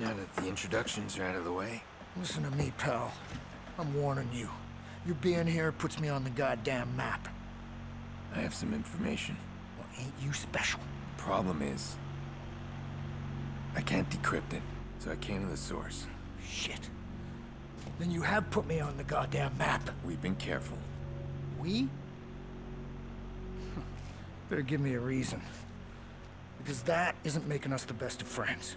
Now that the introductions are out of the way, Listen to me, pal. I'm warning you. You being here puts me on the goddamn map. I have some information. Well, ain't you special? The Problem is, I can't decrypt it, so I came to the source. Shit. Then you have put me on the goddamn map. We've been careful. We? Better give me a reason. Because that isn't making us the best of friends.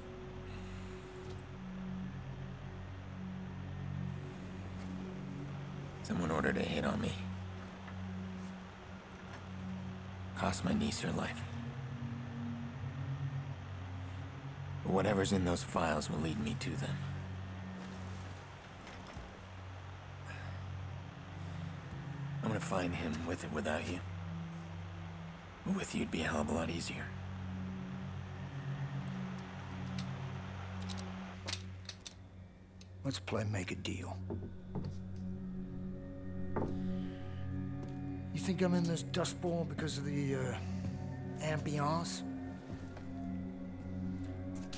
Someone ordered a hit on me. Cost my niece her life. But whatever's in those files will lead me to them. I'm gonna find him with it without you. With you, it'd be a hell of a lot easier. Let's play make a deal. You think I'm in this dust bowl because of the, uh, ambiance?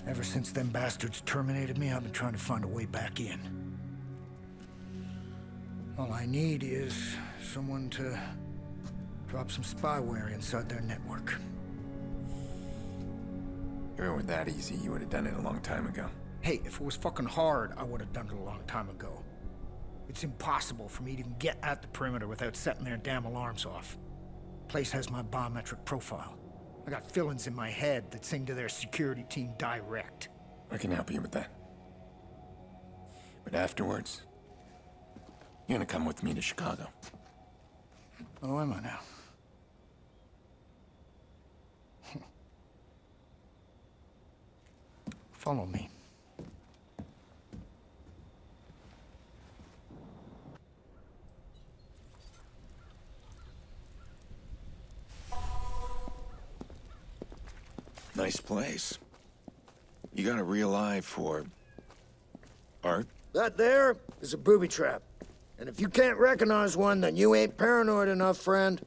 Ever since them bastards terminated me, I've been trying to find a way back in. All I need is someone to drop some spyware inside their network. If it were that easy, you would have done it a long time ago. Hey, if it was fucking hard, I would have done it a long time ago. It's impossible for me to even get at the perimeter without setting their damn alarms off. Place has my biometric profile. I got fill-ins in my head that sing to their security team direct. I can help you with that. But afterwards, you're gonna come with me to Chicago. Oh, am I now? Follow me. Nice place. You got a real eye for... art? That there is a booby trap. And if you can't recognize one, then you ain't paranoid enough, friend.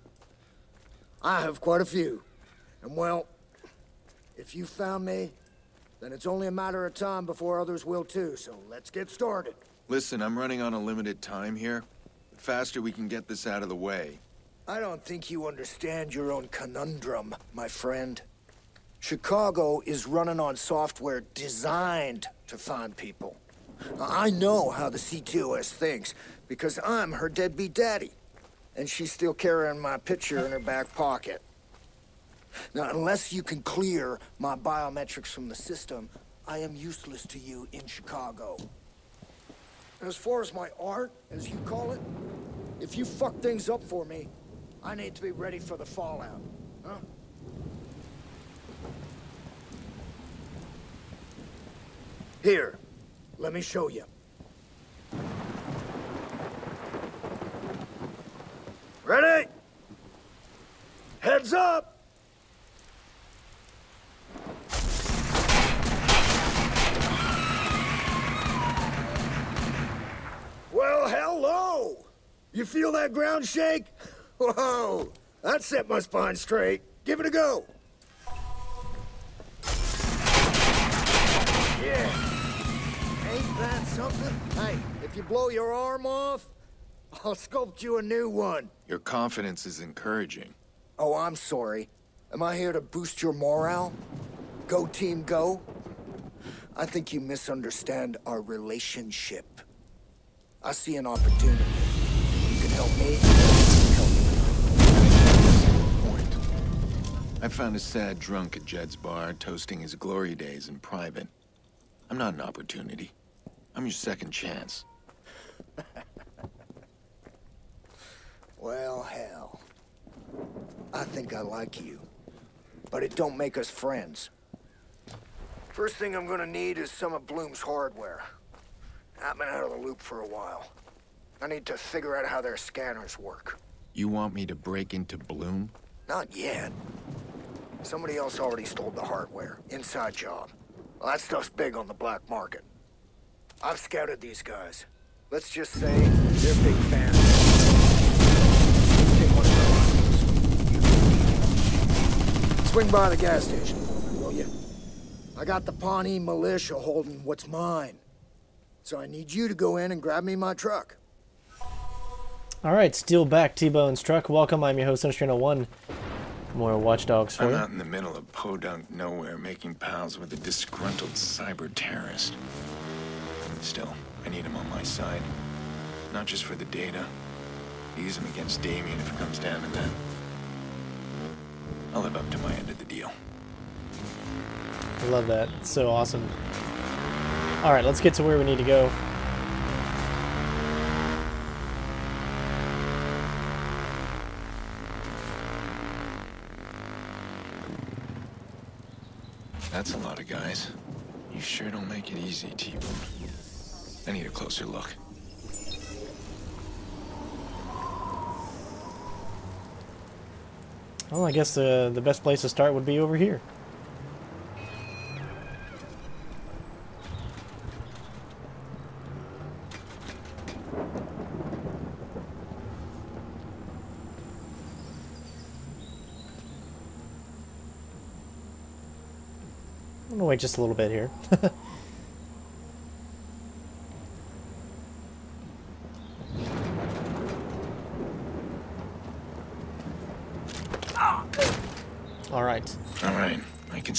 I have quite a few. And well, if you found me, then it's only a matter of time before others will too, so let's get started. Listen, I'm running on a limited time here. The faster we can get this out of the way. I don't think you understand your own conundrum, my friend. Chicago is running on software designed to find people. I know how the CTOS thinks, because I'm her deadbeat daddy. And she's still carrying my picture in her back pocket. Now, unless you can clear my biometrics from the system, I am useless to you in Chicago. As far as my art, as you call it, if you fuck things up for me, I need to be ready for the fallout. Huh? Here, let me show you. Ready? Heads up! Well, hello! You feel that ground shake? Whoa! That set my spine straight. Give it a go. Yeah. Ain't that something? Hey, if you blow your arm off, I'll sculpt you a new one. Your confidence is encouraging. Oh, I'm sorry. Am I here to boost your morale? Go team, go? I think you misunderstand our relationship. I see an opportunity. You can help me, help me. Point. I found a sad drunk at Jed's bar toasting his glory days in private. I'm not an opportunity. I'm your second chance. Well, hell. I think I like you. But it don't make us friends. First thing I'm gonna need is some of Blume's hardware. I've been out of the loop for a while. I need to figure out how their scanners work. You want me to break into Blume? Not yet. Somebody else already stole the hardware. Inside job. Well, that stuff's big on the black market. I've scouted these guys. Let's just say they're big fans. Take one of their rifles. Swing by the gas station, will you? I got the Pawnee militia holding what's mine. So I need you to go in and grab me my truck. All right, steal back T-Bone's truck. Welcome, I'm your host, CenterStrain One. More watchdogs for I'm you. out in the middle of podunk nowhere making pals with a disgruntled cyber terrorist. Still, I need him on my side. Not just for the data. Use him against Damien if it comes down to that. I'll live up to my end of the deal. I love that. It's so awesome. All right, let's get to where we need to go. That's a lot of guys. You sure don't make it easy, T-Bone. I need a closer look. Well, I guess the the best place to start would be over here. I'm gonna wait just a little bit here.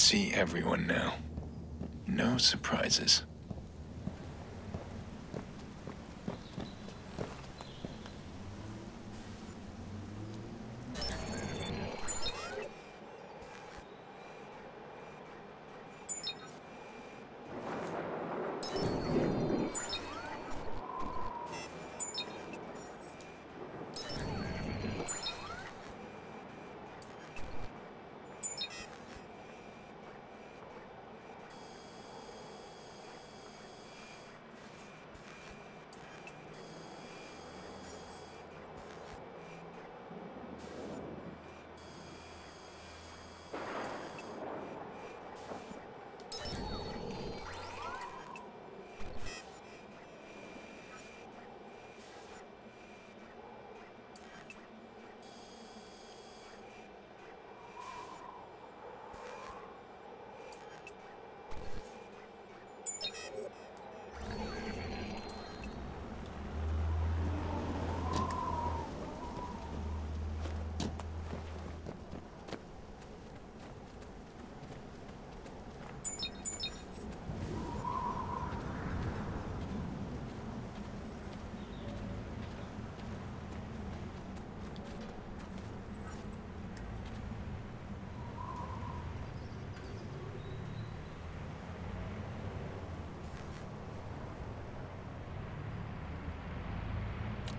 see everyone now. No surprises.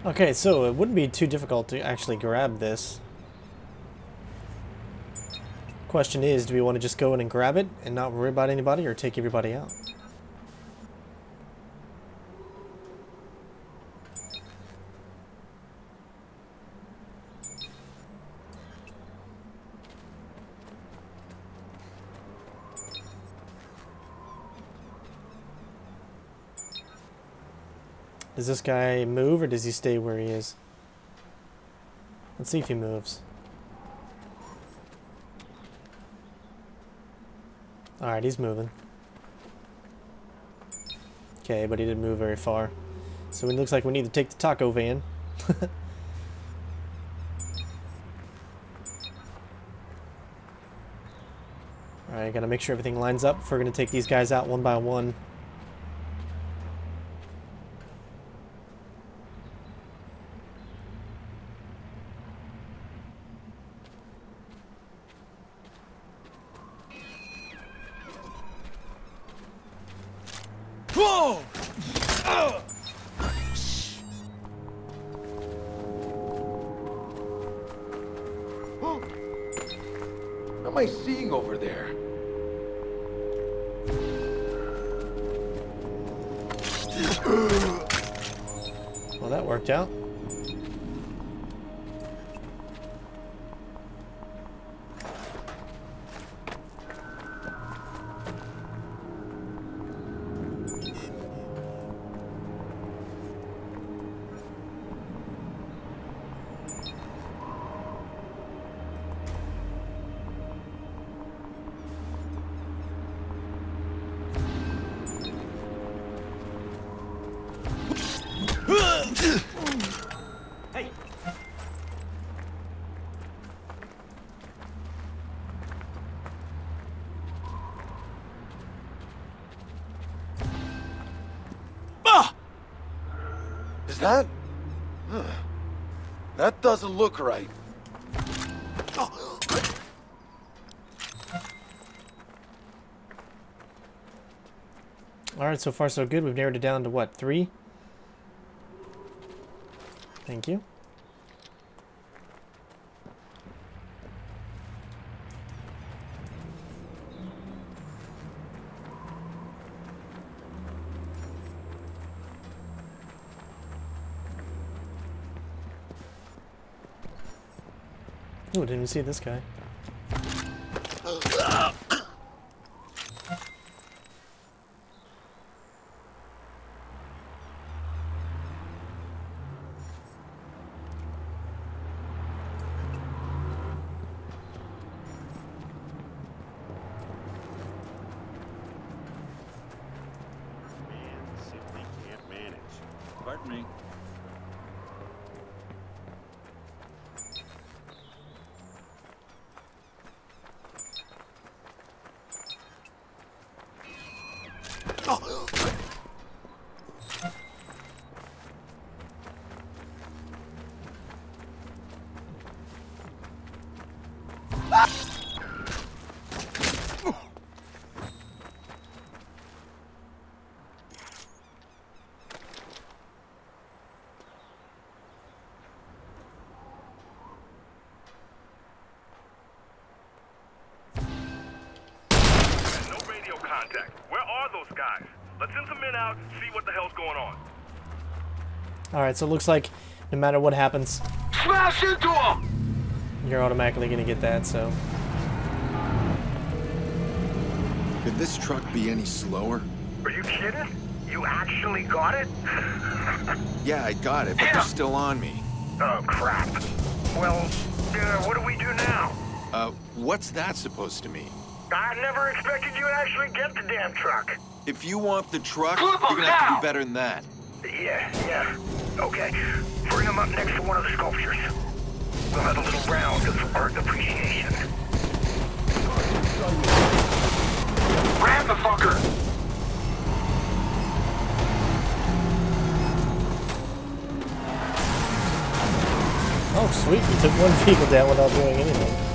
Okay, so it wouldn't be too difficult to actually grab this. Question is, do we want to just go in and grab it and not worry about anybody or take everybody out? Does this guy move or does he stay where he is? Let's see if he moves. Alright, he's moving. Okay, but he didn't move very far. So it looks like we need to take the taco van. Alright, gotta make sure everything lines up if we're gonna take these guys out one by one. Am I seeing over there? Well, that worked out. Is that? That doesn't look right. Alright, so far so good. We've narrowed it down to what, three? Thank you. Oh, didn't even see this guy. Alright, so it looks like no matter what happens, Smash into him! you're automatically gonna get that, so. Could this truck be any slower? Are you kidding? You actually got it? Yeah, I got it, but they're still on me. Oh, crap. Well, uh, what do we do now? Uh, what's that supposed to mean? I never expected you to actually get the damn truck. If you want the truck, Clip 'em you're gonna have to do better than that. Yeah, yeah. Okay. Bring him up next to one of the sculptures. We'll have a little round of art appreciation. Ram the fucker! Oh, sweet, you took one vehicle down without doing anything.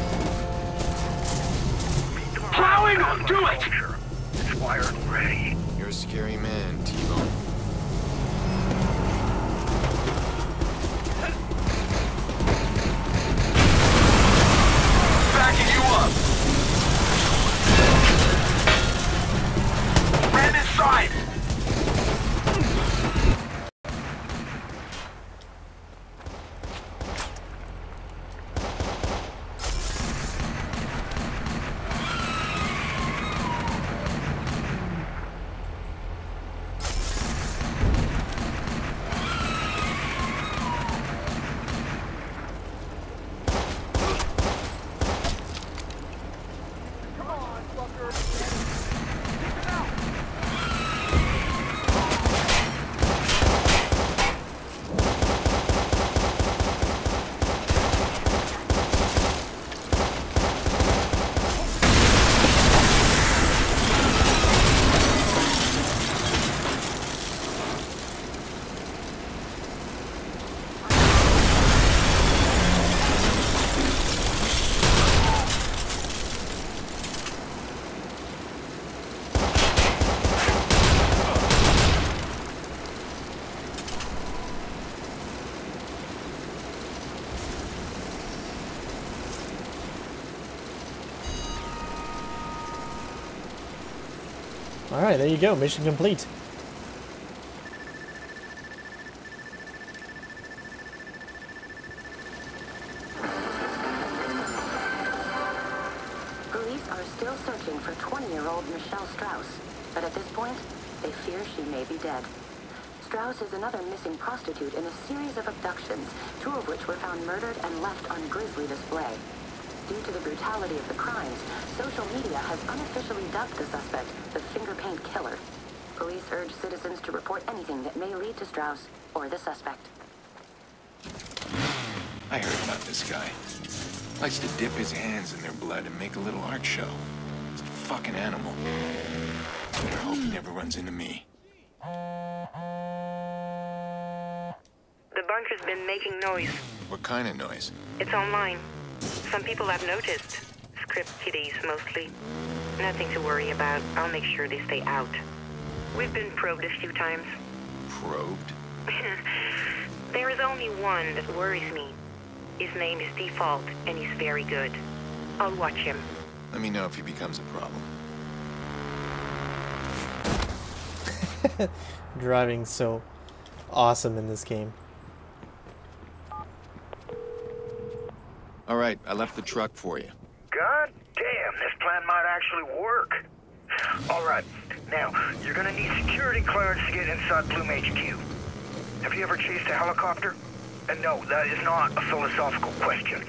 Alright, there you go, mission complete. Police are still searching for 20-year-old Michelle Strauss, but at this point, they fear she may be dead. Strauss is another missing prostitute in a series of abductions, two of which were found murdered and left on grisly display. Due to the brutality of the crimes, social media has unofficially dubbed the suspect the finger paint killer. Police urge citizens to report anything that may lead to Strauss or the suspect. I heard about this guy. Likes to dip his hands in their blood and make a little art show. He's a fucking animal. Better hope he never runs into me. The bunker's been making noise. What kind of noise? It's online. Some people I've noticed. Script kiddies, mostly. Nothing to worry about. I'll make sure they stay out. We've been probed a few times. Probed? There is only one that worries me. His name is Defalt, and he's very good. I'll watch him. Let me know if he becomes a problem. Driving so awesome in this game. All right, I left the truck for you. God damn, this plan might actually work. All right, now, you're gonna need security clearance to get inside Blume HQ. Have you ever chased a helicopter? And no, that is not a philosophical question.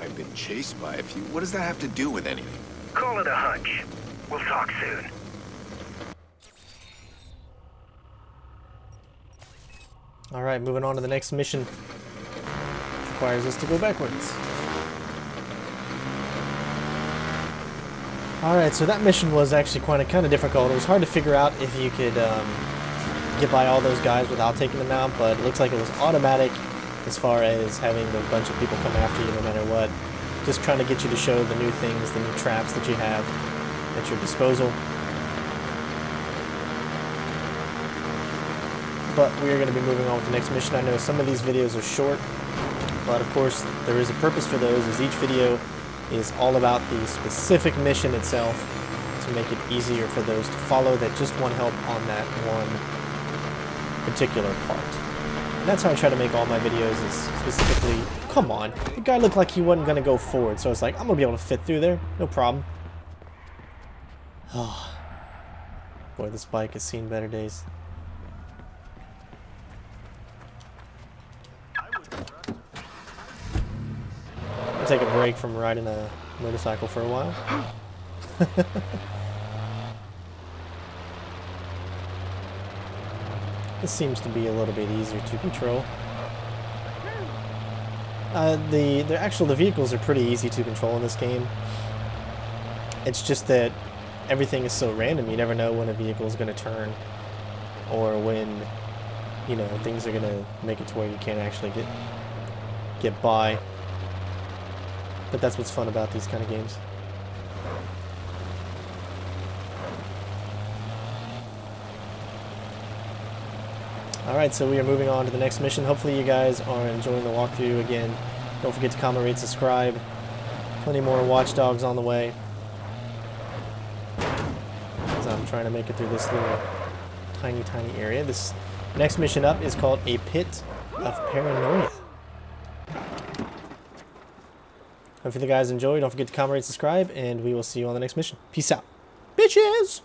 I've been chased by a few. What does that have to do with anything? Call it a hunch. We'll talk soon. Alright, moving on to the next mission. Which requires us to go backwards. Alright, so that mission was actually quite a, kind of difficult. It was hard to figure out if you could um, get by all those guys without taking them out, but it looks like it was automatic as far as having a bunch of people come after you no matter what. Just trying to get you to show the new things, the new traps that you have at your disposal. but we are going to be moving on with the next mission. I know some of these videos are short, but of course there is a purpose for those as each video is all about the specific mission itself to make it easier for those to follow that just want help on that one particular part. And that's how I try to make all my videos is specifically, come on, the guy looked like he wasn't going to go forward, so I was like, I'm going to be able to fit through there, no problem. Oh, boy, this bike has seen better days. Take a break from riding a motorcycle for a while. this seems to be a little bit easier to control. Uh, the the actual the vehicles are pretty easy to control in this game. It's just that everything is so random. You never know when a vehicle is going to turn, or when you know things are going to make it to where you can't actually get get by. But that's what's fun about these kind of games. Alright, so we are moving on to the next mission. Hopefully you guys are enjoying the walkthrough again. Don't forget to comment, rate, subscribe. Plenty more watchdogs on the way. As I'm trying to make it through this little tiny, tiny area. This next mission up is called A Pit of Paranoia. Hopefully you guys enjoyed. Don't forget to comment, rate, subscribe, and we will see you on the next mission. Peace out. Bitches!